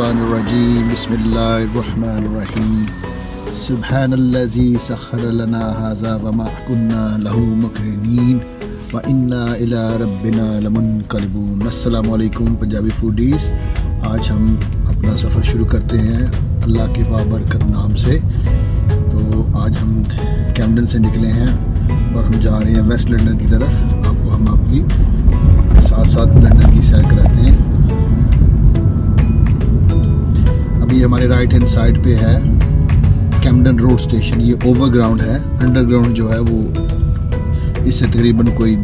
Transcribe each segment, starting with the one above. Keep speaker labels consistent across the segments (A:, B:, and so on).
A: बिल्लाहिमिनश्शैतानिर्रजीम बिस्मिल्लाहिर्रहमानिर्रहीम सुब्हानल्लज़ी सख़्खर लना हाज़ा वमा कुन्ना लहू मुक़रिनीन व इन्ना इला रब्बिना लमुनक़लिबून अस्सलामु अलैकुम पंजाबी फूडीज़ आज हम अपना सफ़र शुरू करते हैं अल्लाह के बाबरकत नाम से। तो आज हम कैमडन से निकले हैं और हम जा रहे हैं वेस्ट लंदन की तरफ़। आपको हम हमारे राइट हैंड साइड पे है कैमडन रोड स्टेशन ये ओवरग्राउंड है. अंडरग्राउंड जो है वो इससे तकरीबन कोई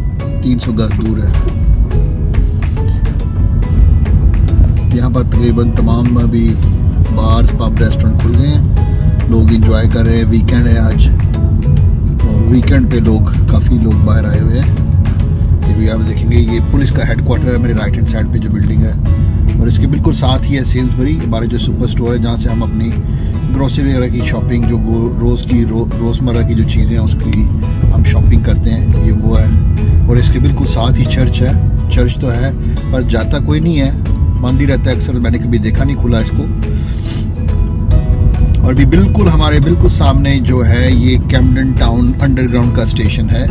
A: 300 गज दूर है। यहाँ पर तकरीबन तमाम अभी बार्स पब रेस्टोरेंट खुल गए हैं। लोग इंजॉय कर रहे हैं वीकेंड है आज। और वीकेंड पे लोग, काफ़ी लोग बाहर आए हुए हैं। ये भी आप देखेंगे, ये पुलिस का हेडक्वार्टर है मेरे राइट हैंड साइड पे जो बिल्डिंग है। और इसके बिल्कुल साथ ही है सेल्सबरी हमारे जो सुपर स्टोर है जहाँ से हम अपनी ग्रोसरी वगैरह की शॉपिंग जो रोज़ की रो, रोज़मर्रा की जो चीज़ें हैं उसकी हम शॉपिंग करते हैं ये वो है। और इसके बिल्कुल साथ ही चर्च है। चर्च तो है पर जाता कोई नहीं है बंद ही रहता है अक्सर मैंने कभी देखा नहीं खुला इसको। और भी बिल्कुल हमारे बिल्कुल सामने जो है ये कैमडन टाउन अंडरग्राउंड का स्टेशन है।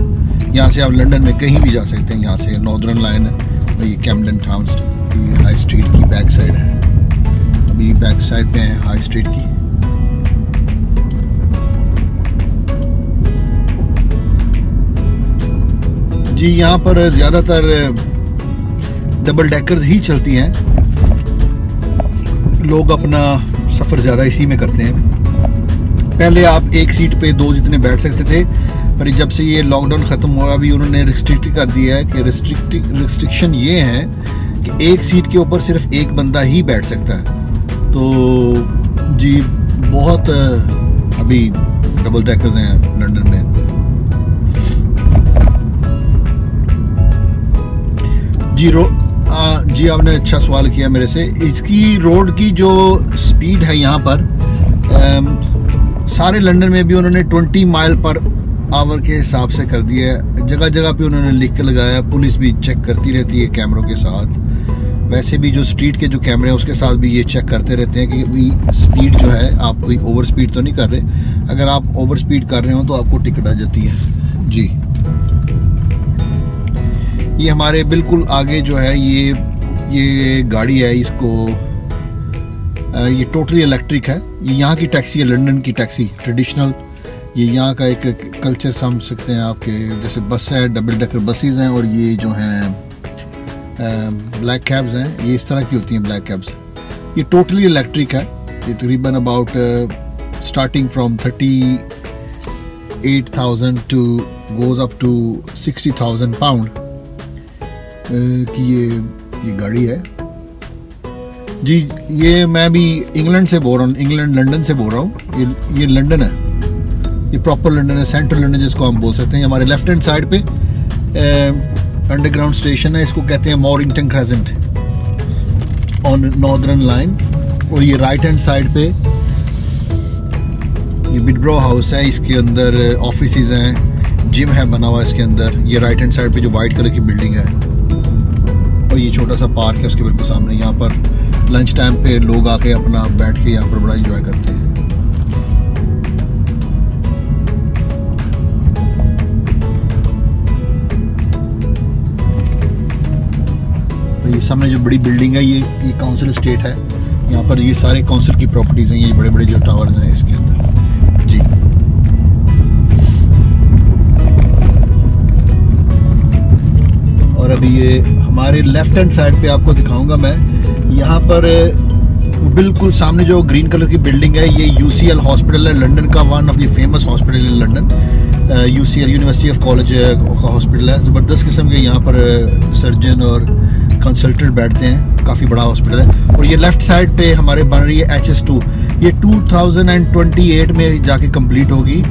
A: यहाँ से आप लंदन में कहीं भी जा सकते हैं यहाँ से नॉर्दर्न लाइन है और ये कैमडन टाउन हाई स्ट्रीट की बैक साइड है। अभी बैक साइड पे है हाई स्ट्रीट की। जी, यहाँ पर ज़्यादातर डबल डेकर्स ही चलती हैं। लोग अपना सफ़र ज़्यादा इसी में करते हैं। पहले आप एक सीट पे दो जितने बैठ सकते थे, पर जब से ये लॉकडाउन ख़त्म हुआ, अभी उन्होंने रिस्ट्रिक्ट कर दिया है कि रिस्ट्रिक्ट रिस्ट्रिक्शन ये है कि एक सीट के ऊपर सिर्फ़ एक बंदा ही बैठ सकता है। तो जी बहुत अभी डबल डेकर्स हैं लंदन में। जी रो आ, जी आपने अच्छा सवाल किया मेरे से। इसकी रोड की जो स्पीड है यहाँ पर आ, सारे लंदन में भी उन्होंने 20 माइल पर आवर के हिसाब से कर दिया है। जगह जगह पे उन्होंने लिख के लगाया पुलिस भी चेक करती रहती है कैमरों के साथ। वैसे भी जो स्ट्रीट के जो कैमरे हैं, उसके साथ भी ये चेक करते रहते हैं कि स्पीड जो है, आप कोई ओवर स्पीड तो नहीं कर रहे। अगर आप ओवर स्पीड कर रहे हो तो आपको टिकट आ जाती है। जी। ये हमारे बिल्कुल आगे जो है, ये ये गाड़ी है, इसको ये टोटली इलेक्ट्रिक है। ये यहाँ की टैक्सी है लंदन की टैक्सी ट्रेडिशनल ये यहाँ का एक कल्चर समझ सकते हैं आपके जैसे बस है डबल डेकर बसेज हैं, और ये जो हैं ब्लैक कैब्स हैं, ये इस तरह की होती हैं ब्लैक कैब्स ये टोटली इलेक्ट्रिक है। ये तकरीबन about starting from thirty eight thousand to goes up to sixty thousand pound की ये ये गाड़ी है। जी, ये मैं भी इंग्लैंड से बोल रहा हूँ, इंग्लैंड, लंदन से बोल रहा हूँ। ये ये लंदन है। ये प्रॉपर लंदन है सेंट्रल लंदन जिसको हम बोल सकते हैं। हमारे लेफ़्ट हैंड साइड पे अंडरग्राउंड स्टेशन है, इसको कहते हैं Mornington Crescent on Northern line और ये राइट हैंड साइड पे ये बिडब्रो हाउस है, इसके अंदर ऑफ़िस हैं जिम है बना हुआ इसके अंदर, ये राइट हैंड साइड पे जो वाइट कलर की बिल्डिंग है, और ये छोटा सा पार्क है, उसके बिल्कुल सामने, यहाँ पर लंच टाइम पे लोग आके अपना बैठ के यहाँ पर बड़ा इंजॉय करते हैं। ये सामने जो बड़ी बिल्डिंग है, ये ये काउंसिल स्टेट है। यहाँ पर ये सारे काउंसिल की प्रॉपर्टीज़ हैं, ये बड़े बड़े जो टावर हैं इसके अंदर। जी। और अभी ये हमारे लेफ़्ट हैंड साइड पे आपको दिखाऊँगा मैं। यहाँ पर बिल्कुल सामने जो ग्रीन कलर की बिल्डिंग है, ये यूसीएल हॉस्पिटल है लंदन का one of the famous hospital in London UCL university of college का हॉस्पिटल है। ज़बरदस्त किस्म के यहाँ पर सर्जन और कंसल्टेंट बैठते हैं काफ़ी बड़ा हॉस्पिटल है। और ये लेफ़्ट साइड पे हमारे बन रही है एच एस टू ये 2028 में जाके कंप्लीट होगी।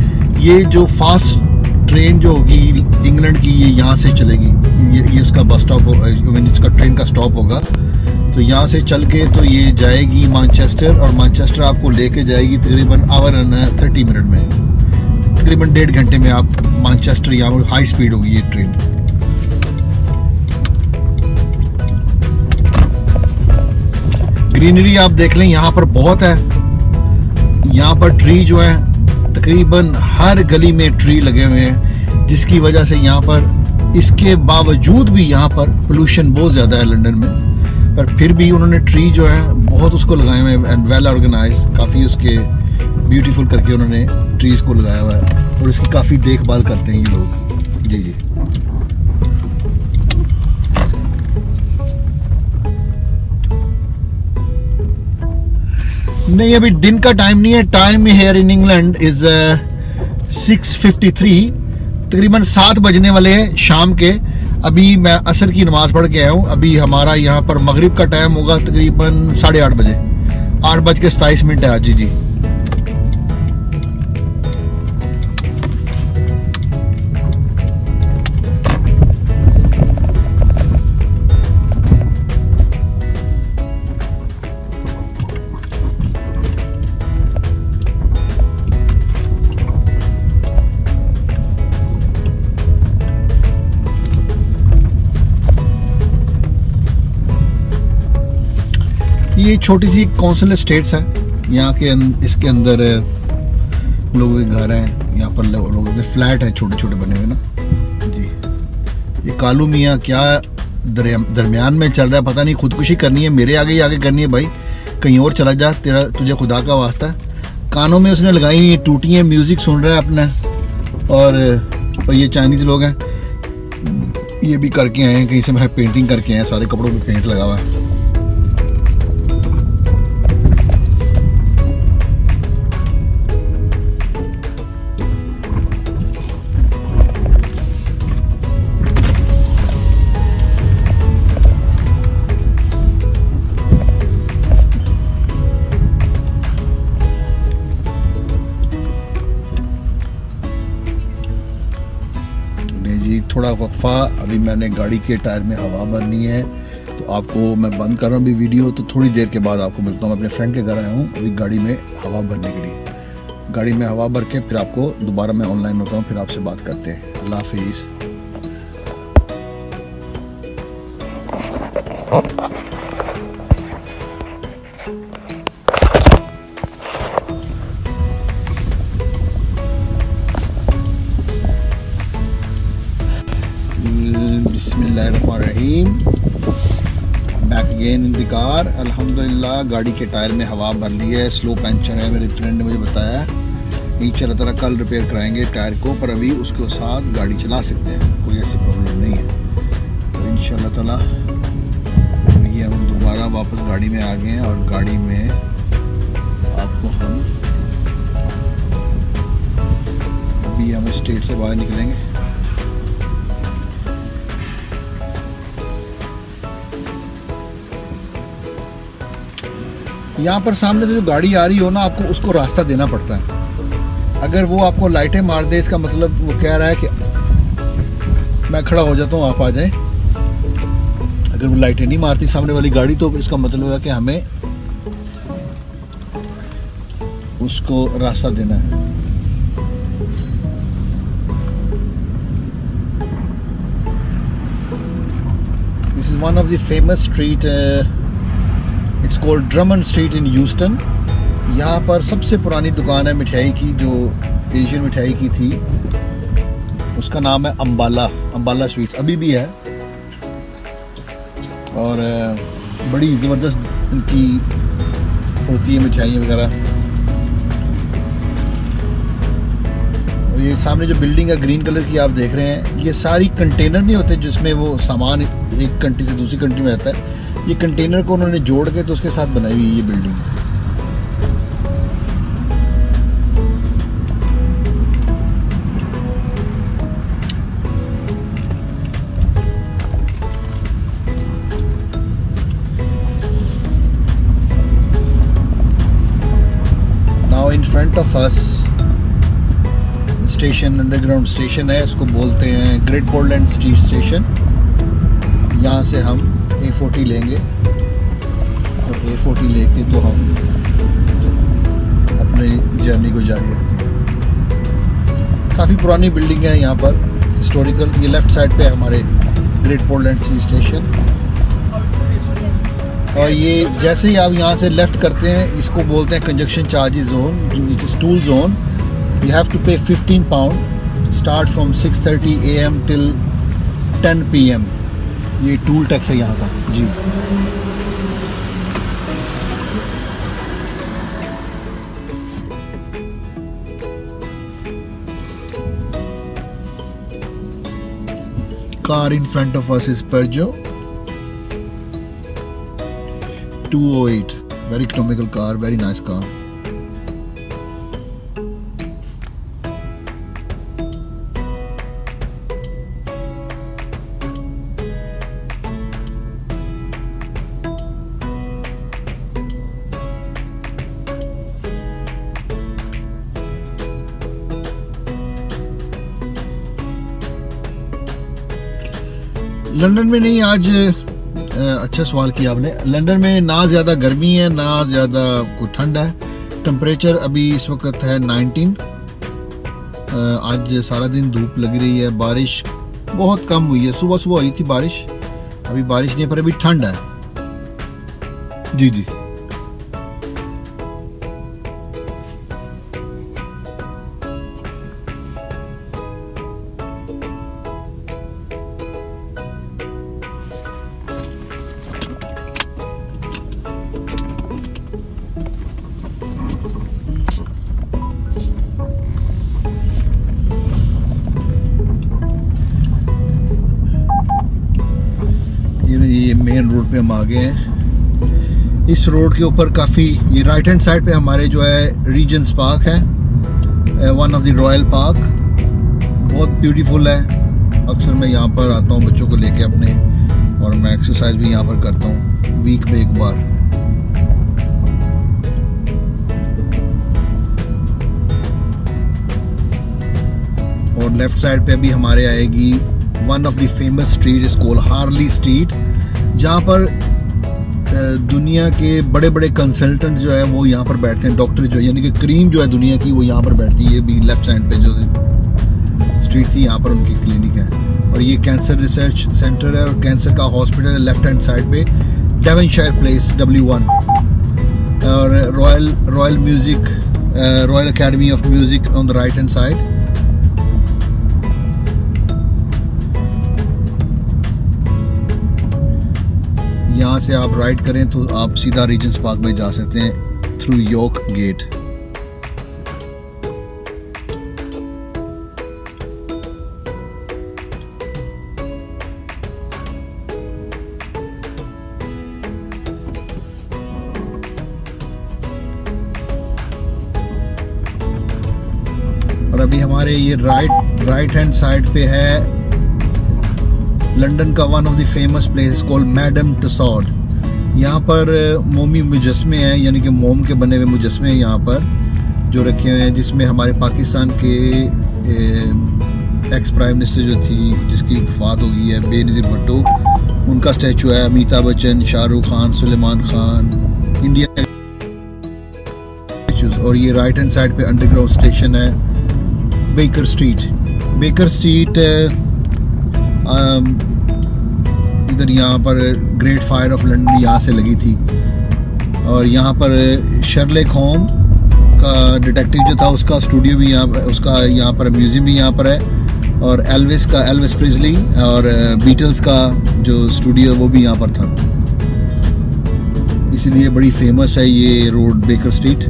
A: ये जो फास्ट ट्रेन जो होगी इंग्लैंड की ये यहाँ से चलेगी। ये, ये इसका बस स्टॉप मीन इसका ट्रेन का स्टॉप होगा। तो यहाँ से चल के तो ये जाएगी मानचेस्टर और मानचेस्टर आपको लेके जाएगी तकरीबन आवर एंड थर्टी मिनट में। तकरीबन डेढ़ घंटे में आप मानचेस्टर यहाँ पर हाई स्पीड होगी ये ट्रेन ग्रीनरी आप देख लें, यहाँ पर बहुत है। यहाँ पर ट्री जो है, तकरीबन हर गली में ट्री लगे हुए हैं, जिसकी वजह से यहाँ पर, इसके बावजूद भी यहाँ पर पोल्यूशन बहुत ज़्यादा है लंदन में। पर फिर भी उन्होंने ट्री जो है, बहुत उसको लगाए हुए हैं एंड वेल ऑर्गेनाइज काफ़ी उसके ब्यूटीफुल करके उन्होंने ट्रीज को लगाया हुआ है, और इसकी काफ़ी देखभाल करते हैं ये लोग। जी जी। नहीं, अभी दिन का टाइम नहीं है. Time here in England is six fifty three तकरीबन सात बजने वाले हैं शाम के. अभी मैं असर की नमाज़ पढ़ के आया हूँ. अभी हमारा यहाँ पर मगरिब का टाइम होगा तकरीबन साढ़े आठ बजे. आठ बज के सताईस मिनट है आज, जी जी। ये छोटी सी कौंसिल स्टेट्स है। यहाँ के अं, इसके अंदर लोगों के घर हैं। यहाँ पर लोगों के फ्लैट हैं छोटे छोटे बने हुए ना। जी। ये कालू मियाँ क्या दरमियान में चल रहा है? पता नहीं खुदकुशी करनी है। मेरे आगे ही आगे करनी है भाई। कहीं और चला जा। तेरा तुझे खुदा का वास्ता है। कानों में उसने लगाई हुई टूटी है म्यूज़िक सुन रहा है अपना। और, और ये चाइनीज़ लोग हैं। ये भी करके आए हैं कहीं से मैं पेंटिंग करके आए हैं सारे कपड़ों पे पेंट लगा हुआ है। थोड़ा वक्फा अभी मैंने गाड़ी के टायर में हवा भरनी है तो आपको मैं बंद कर रहा हूँ अभी वीडियो तो थोड़ी देर के बाद आपको मिलता हूँ। अपने फ्रेंड के घर आया हूँ अभी गाड़ी में हवा भरने के लिए। गाड़ी में हवा भर के फिर आपको दोबारा मैं ऑनलाइन होता हूँ, फिर आपसे बात करते हैं। अल्लाह हाफिज़। अल्हम्दुलिल्लाह गाड़ी के टायर में हवा भर ली है स्लो पंचर है, मेरे फ्रेंड ने मुझे बताया। इन तरह कल रिपेयर कराएँगे टायर को, पर अभी उसके साथ गाड़ी चला सकते हैं, कोई ऐसी प्रॉब्लम नहीं है। तो इन ताला हम दोबारा वापस गाड़ी में आ गए हैं और गाड़ी में आपको हम, अभी हम स्टेट से बाहर निकलेंगे। यहाँ पर सामने से जो गाड़ी आ रही हो ना, आपको उसको रास्ता देना पड़ता है। अगर वो आपको लाइटें मार दे, इसका मतलब वो कह रहा है कि मैं खड़ा हो जाता हूँ, आप आ जाए। अगर वो लाइटें नहीं मारती सामने वाली गाड़ी तो इसका मतलब है कि हमें उसको रास्ता देना है। This is one of the famous street called Drummond street in Euston यहाँ पर सबसे पुरानी दुकान है मिठाई की, जो एशियन मिठाई की थी। उसका नाम है अम्बाला अम्बाला स्वीट्स। अभी भी है। और बड़ी ज़बरदस्त इनकी होती है मिठाइयाँ वगैरह। ये सामने जो बिल्डिंग है, ग्रीन कलर की आप देख रहे हैं, ये सारी कंटेनर नहीं होते जिसमें वो सामान एक कंट्री से दूसरी कंट्री में आता है। ये कंटेनर को उन्होंने जोड़ के तो उसके साथ बनाई हुई है ये building now in front of us station underground station है इसको बोलते हैं ग्रेट पोर्टलैंड स्ट्रीट स्टेशन यहाँ से हम ए फोर्टी लेंगे। और ए फोर्टी लेके तो हम अपने जर्नी को जारी रखते हैं। काफ़ी पुरानी बिल्डिंग है यहाँ पर हिस्टोरिकल ये लेफ़्ट साइड पे हमारे ग्रेट पोर्टलैंड सी स्टेशन और ये जैसे ही आप यहाँ से लेफ़्ट करते हैं, इसको बोलते हैं congestion charges zone which is toll zone you have to pay 15 pound start from 6:30 AM till 10 PM ये टूल टैक्स है यहाँ का जी। Car in front of us is पर जो two O eight very economical car very nice car London में नहीं, आज अच्छा सवाल किया आपने। लंदन में ना ज़्यादा गर्मी है, ना ज़्यादा कोई ठंड है। टम्परेचर अभी इस वक्त है 19 आज सारा दिन धूप लगी रही है, बारिश बहुत कम हुई है। सुबह सुबह हुई थी बारिश, अभी बारिश नहीं पर अभी ठंड है। जी जी। हम आ गए हैं। इस रोड के ऊपर काफ़ी, ये राइट हैंड साइड पे हमारे जो है रीजेंस पार्क है। One of the royal park बहुत ब्यूटीफुल है। अक्सर मैं यहाँ पर आता हूँ बच्चों को लेके अपने, और मैं एक्सरसाइज भी यहाँ पर करता हूँ वीक में एक बार। और लेफ़्ट साइड पे भी हमारे आएगी one of the famous street is call Harley Street जहाँ पर दुनिया के बड़े बड़े कंसल्टेंट जो है वो यहाँ पर बैठते हैं डॉक्टर जो है, यानी कि क्रीम जो है दुनिया की वो यहाँ पर बैठती है भी लेफ़्ट साइड पे जो स्ट्रीट थी, यहाँ पर उनकी क्लिनिक है। और ये कैंसर रिसर्च सेंटर है और कैंसर का हॉस्पिटल है लेफ़्ट हैंड साइड पे Devonshire place W one और royal royal music royal academy of music on the right hand side यहाँ से आप राइड करें तो आप सीधा रीजेंस पार्क में जा सकते हैं थ्रू योक गेट और अभी हमारे ये राइट राइट हैंड साइड पे है लंदन का one of the famous place called Madame Tussaud's यहाँ पर मोमी मुजस्मे हैं, यानी कि मोम के बने हुए मुजस्मे हैं यहाँ पर, जो रखे हुए हैं, जिसमें हमारे पाकिस्तान के एक्स प्राइम मिनिस्टर जो थी, जिसकी वफात हो गई है, बेनज़ीर भट्टो, उनका स्टैचू है, अमिताभ बच्चन, शाहरुख खान, सलेमान खान इंडिया और ये राइट हैंड साइड पे अंडरग्राउंड स्टेशन है बेकर स्ट्रीट बेकर स्ट्रीट इधर यहाँ पर ग्रेट फायर ऑफ़ लंडन यहाँ से लगी थी। और यहाँ पर शर्लेक होम का डिटेक्टिव जो था, उसका स्टूडियो भी यहाँ पर उसका यहाँ पर म्यूज़ियम भी यहाँ पर है। और एल्विस का एल्विस प्रिजली और बीटल्स का जो स्टूडियो वो भी यहाँ पर था। इसीलिए बड़ी फ़ेमस है ये रोड बेकर स्ट्रीट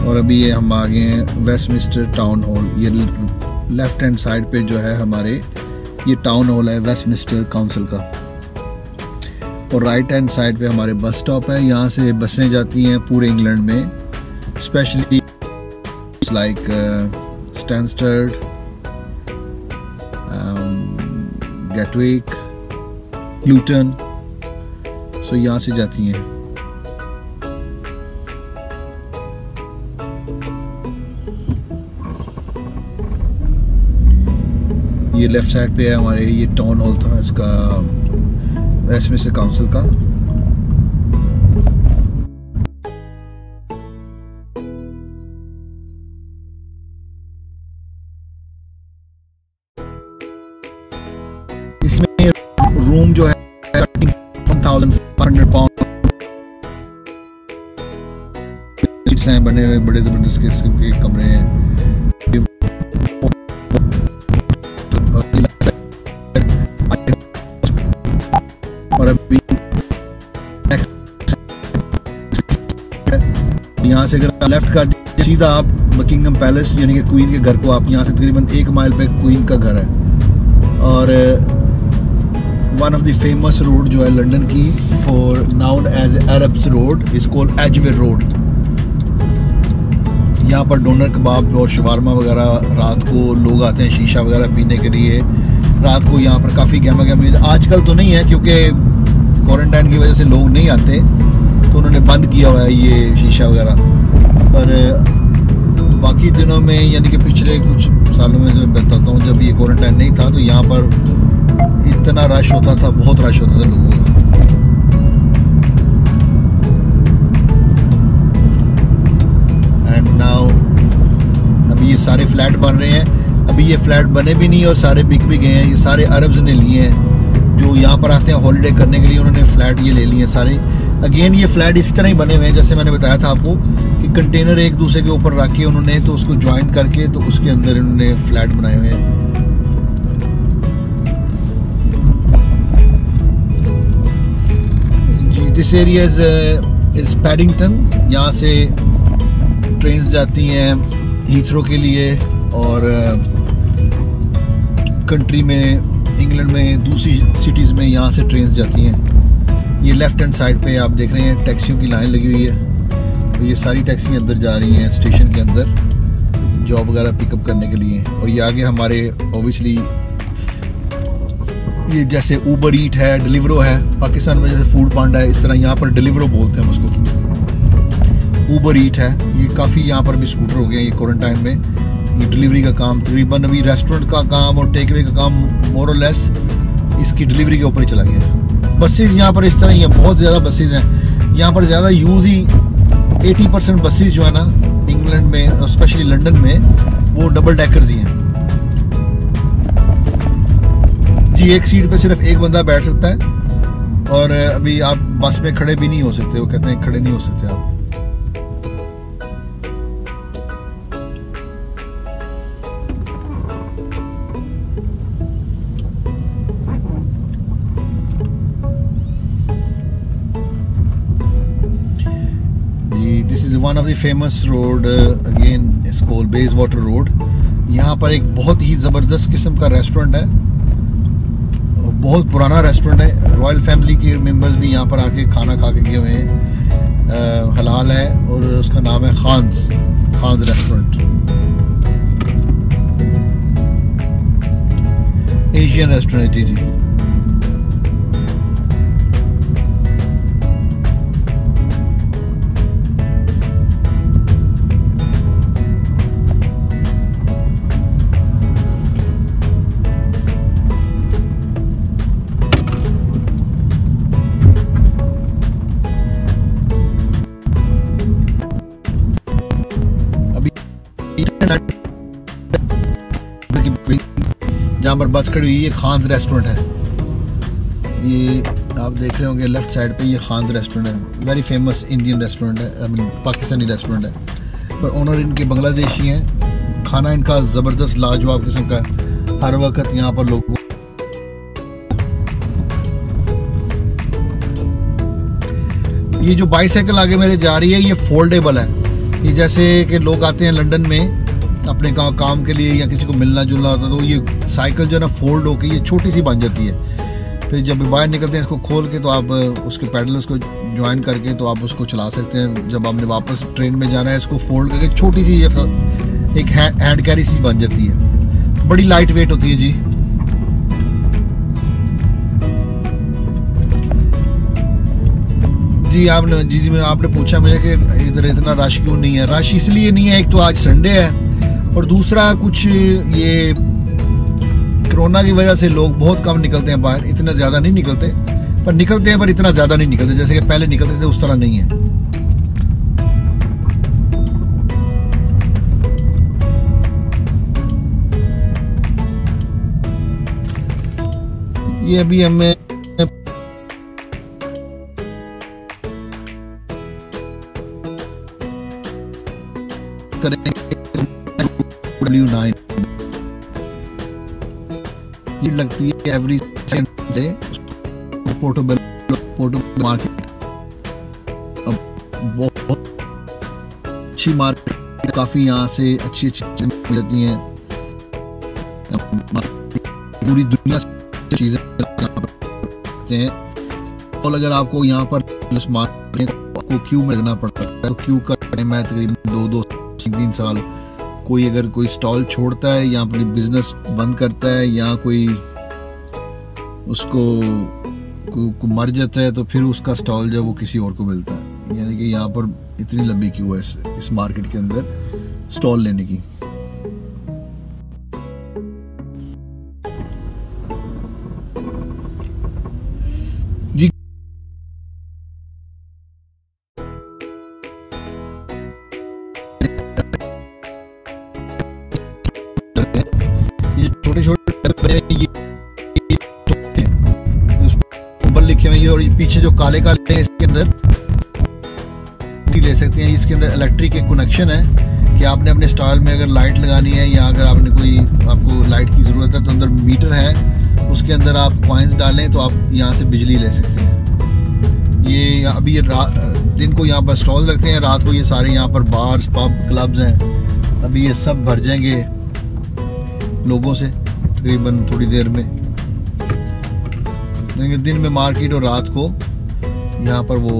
A: और अभी ये हम आ गए हैं वेस्ट मिस्टर टाउन हॉल ये लेफ़्ट हैंड साइड पे जो है हमारे ये टाउन हॉल है वेस्ट मिनिस्टर काउंसिल का। और राइट हैंड साइड पे हमारे बस स्टॉप है, यहाँ से बसें जाती हैं पूरे इंग्लैंड में specially like Stansted Gatwick Luton so यहाँ से जाती हैं। ये लेफ़्ट साइड पे है हमारे, ये टाउन हॉल था, इसका वेस्टमिस्टर काउंसिल का। इसमें रूम जो है पाउंड बने हुए, बड़े ज़बरदस्त किस्म के कमरे हैं। लेफ़्ट कर सीधा आप बकिंगम पैलेस यानी कि क्वीन के घर को आप यहाँ से तकरीबन एक माइल पे क्वीन का घर है। और one of the famous road जो है लंदन की for known as Arabs road is called एजवे road यहाँ पर डोनर कबाब और शवारमा वगैरह रात को लोग आते हैं शीशा वगैरह पीने के लिए। रात को यहाँ पर काफ़ी गहमा गहमी आजकल तो नहीं है, क्योंकि क्वारंटाइन की वजह से लोग नहीं आते तो उन्होंने बंद किया हुआ है ये शीशा वगैरह। पर, बाकी दिनों में, यानी कि पिछले कुछ सालों में मैं बताता हूँ, जब ये क्वारंटाइन नहीं था तो यहाँ पर इतना रश होता था, बहुत रश होता था लोगों का। एंड नाउ अभी ये सारे फ्लैट बन रहे हैं। अभी ये फ्लैट बने भी नहीं और सारे बिक भी गए हैं। ये सारे अरब्स ने लिए हैं, जो यहाँ पर आते हैं हॉलीडे करने के लिए, उन्होंने फ्लैट ये ले लिए सारे। अगेन ये फ्लैट इस तरह ही बने हुए हैं जैसे मैंने बताया था आपको कि कंटेनर एक दूसरे के ऊपर रख के उन्होंने तो उसको ज्वाइन करके तो उसके अंदर इन्होंने फ्लैट बनाए हुए हैं। जी this area is is Paddington यहाँ से ट्रेन जाती हैं हीथ्रो के लिए और कंट्री uh, में इंग्लैंड में दूसरी सिटीज़ में यहाँ से ट्रेन जाती हैं। ये लेफ़्ट हैंड साइड पे आप देख रहे हैं टैक्सियों की लाइन लगी हुई है। तो ये सारी टैक्सी अंदर जा रही हैं स्टेशन के अंदर जॉब वगैरह पिकअप करने के लिए। और ये आगे हमारे ओबियसली ये जैसे ऊबर ईट है डिलीवरो है, पाकिस्तान में जैसे फ़ूड पांडा है, इस तरह यहाँ पर डिलीवरो बोलते हैं उसको। ऊबर ईट है, ये काफ़ी यहाँ पर भी स्कूटर हो गया ये क्वारंटाइन में। ये डिलीवरी का काम, तकरीबन अभी रेस्टोरेंट का काम और टेक अवे का काम मोर लेस इसकी डिलीवरी के ऊपर ही चला गया बसेज यहाँ पर इस तरह ही है, बहुत ज़्यादा बसेज हैं। यहाँ पर ज़्यादा यूज़ ही 80 परसेंट बसेज जो है ना, इंग्लैंड में स्पेशली लंदन में, वो डबल डेकर ही हैं। जी, एक सीट पे सिर्फ़ एक बंदा बैठ सकता है, और अभी आप बस में खड़े भी नहीं हो सकते, वो कहते हैं, खड़े नहीं हो सकते आप। One of the famous road again called Bayswater road यहाँ पर एक बहुत ही ज़बरदस्त किस्म का रेस्टोरेंट है। बहुत पुराना रेस्टोरेंट है। रॉयल फैमिली के मेंबर्स भी यहाँ पर आके खाना खा के गए हुए हैं। हलाल है और उसका नाम है Khan's Khan's restaurant Asian restaurant जी जी। पर बस खड़ी हुई है खान्स रेस्टोरेंट है। ये आप देख रहे होंगे लेफ़्ट साइड पे ये खान्स रेस्टोरेंट है। वेरी फ़ेमस इंडियन रेस्टोरेंट है आई मीन पाकिस्तानी रेस्टोरेंट है। पर ओनर इनके बांग्लादेशी हैं। खाना इनका ज़बरदस्त लाजवाब किस्म का हर वक्त यहाँ पर लोग ये जो बाईसाइकिल आगे मेरे जा रही है, ये फोल्डेबल है। ये जैसे कि लोग आते हैं लंदन में अपने का, काम के लिए या किसी को मिलना जुलना होता तो ये साइकिल जो है ना फोल्ड होकर ये छोटी सी बन जाती है। फिर जब बाहर निकलते हैं इसको खोल के तो आप उसके पैडल को ज्वाइन करके तो आप उसको चला सकते हैं। जब आपने वापस ट्रेन में जाना है इसको फोल्ड करके छोटी सी ये एक हैंड कैरी सी बन जाती है। बड़ी लाइट वेट होती है जी। जी आपने जी जी आपने पूछा मुझे कि इधर इतना रश क्यों नहीं है? रश इसलिए नहीं है एक तो आज संडे है। और दूसरा कुछ ये कोरोना की वजह से लोग बहुत कम निकलते हैं बाहर, इतना ज़्यादा नहीं निकलते, पर निकलते हैं, पर इतना ज़्यादा नहीं निकलते, जैसे कि पहले निकलते थे, उस तरह नहीं है। ये अभी हमें करेंगे। डब्ल्यू नाइन ये लगती है एवरी पोर्टेबल पोर्टेबल मार्केट अब बहुत अच्छी मार्केट काफ़ी यहाँ से अच्छी अच्छी चीज़ें मिलती हैं। पूरी दुनिया से चीज़ें हैं। और अगर आपको यहाँ पर मार्केट आपको क्यू में लगना पड़ता है? तो क्यू का टाइम है? तकरीबन दो दो, तीन साल कोई अगर कोई स्टॉल छोड़ता है या अपनी बिज़नेस बंद करता है या कोई उसको को, को मर जाता है तो फिर उसका स्टॉल जो वो किसी और को मिलता है। यानी कि यहाँ पर इतनी लंबी क्यू है इस, इस मार्केट के अंदर स्टॉल लेने की? काले काले हैं इसके अंदर ले सकते हैं। इसके अंदर इलेक्ट्रिक एक कनेक्शन है कि आपने अपने स्टॉल में अगर लाइट लगानी है या अगर आपने कोई आपको लाइट की ज़रूरत है तो अंदर मीटर है। उसके अंदर आप कॉइन्स डालें तो आप यहाँ से बिजली ले सकते हैं। ये अभी ये दिन को यहाँ पर स्टॉल रखते हैं, रात को ये सारे यहाँ पर बार्स पब क्लब्स हैं। अभी ये सब भर जाएँगे लोगों से, तकरीबन थोड़ी देर में। दिन में मार्केट और रात को यहाँ पर वो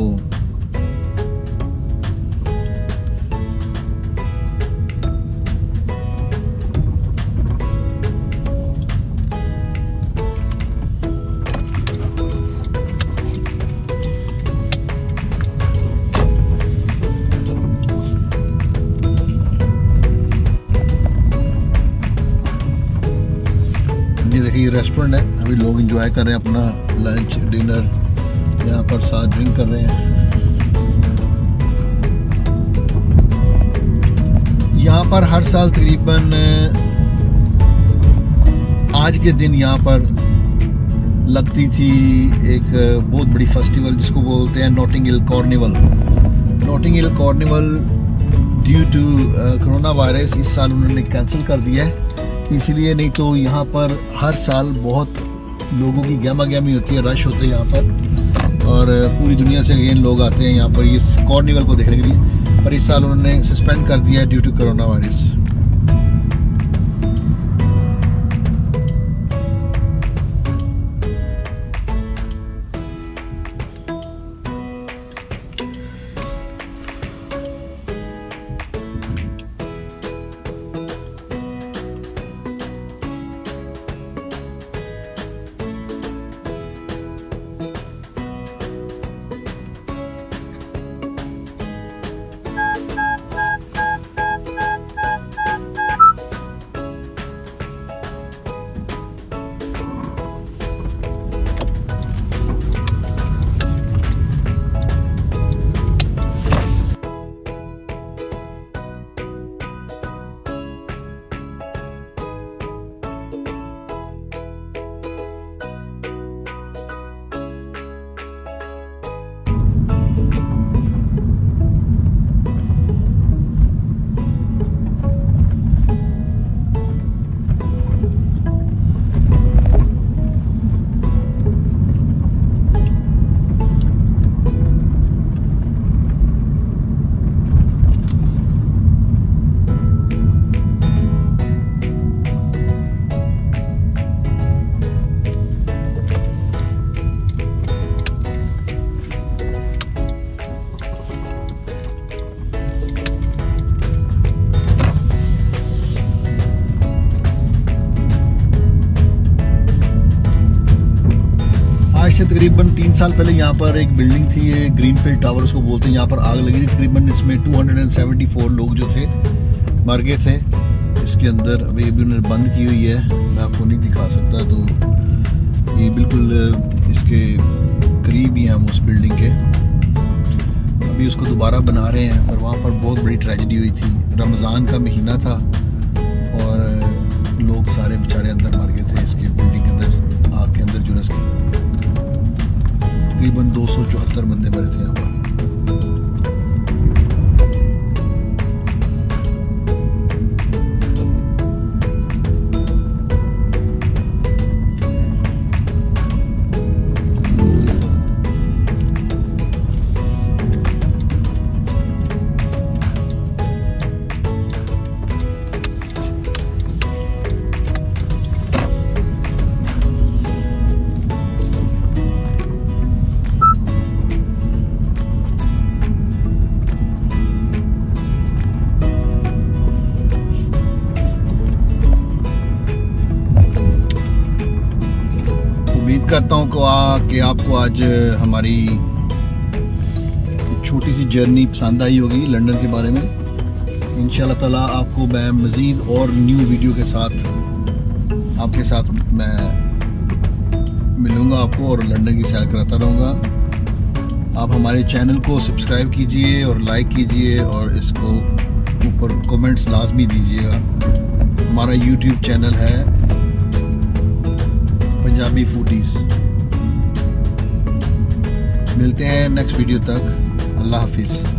A: ये रेस्टोरेंट है। अभी लोग इंजॉय कर रहे हैं अपना लंच डिनर यहाँ पर साथ ड्रिंक कर रहे हैं। यहाँ पर हर साल तकरीबन, आज के दिन यहाँ पर लगती थी एक बहुत बड़ी फेस्टिवल जिसको बोलते हैं Notting Hill carnival Notting Hill carnival due to corona virus इस साल उन्होंने कैंसिल कर दिया है। इसलिए नहीं तो यहाँ पर हर साल बहुत लोगों की गहमा गहमी होती है रश होते हैं यहाँ पर। और पूरी दुनिया से अगेन लोग आते हैं यहाँ पर इस कॉर्निवल को देखने के लिए। पर इस साल उन्होंने सस्पेंड कर दिया है ड्यू टू कोरोना वायरस साल पहले यहाँ पर एक बिल्डिंग थी, ये ग्रीन फ़ील्ड टावर उसको बोलते हैं। यहाँ पर आग लगी थी। तकरीबन इसमें 274 लोग जो थे, मर गए थे। इसके अंदर अभी अभी उन्होंने बंद की हुई है। मैं आपको नहीं दिखा सकता तो ये बिल्कुल इसके करीब ही हैं हम उस बिल्डिंग के। अभी उसको दोबारा बना रहे हैं और वहाँ पर बहुत बड़ी ट्रेजिडी हुई थी। रमज़ान का महीना था। कि आपको आज हमारी छोटी सी जर्नी पसंद आई होगी लंदन के बारे में। इन ताला आपको मैं मज़ीद और न्यू वीडियो के साथ, आपके साथ मैं मिलूँगा आपको और लंदन की सैर कराता रहूँगा। आप हमारे चैनल को सब्सक्राइब कीजिए और लाइक कीजिए और इसको ऊपर कमेंट्स लाजमी दीजिएगा। हमारा यूट्यूब चैनल है पंजाबी फूडीज़। मिलते हैं नेक्स्ट वीडियो तक। अल्लाह हाफिज़।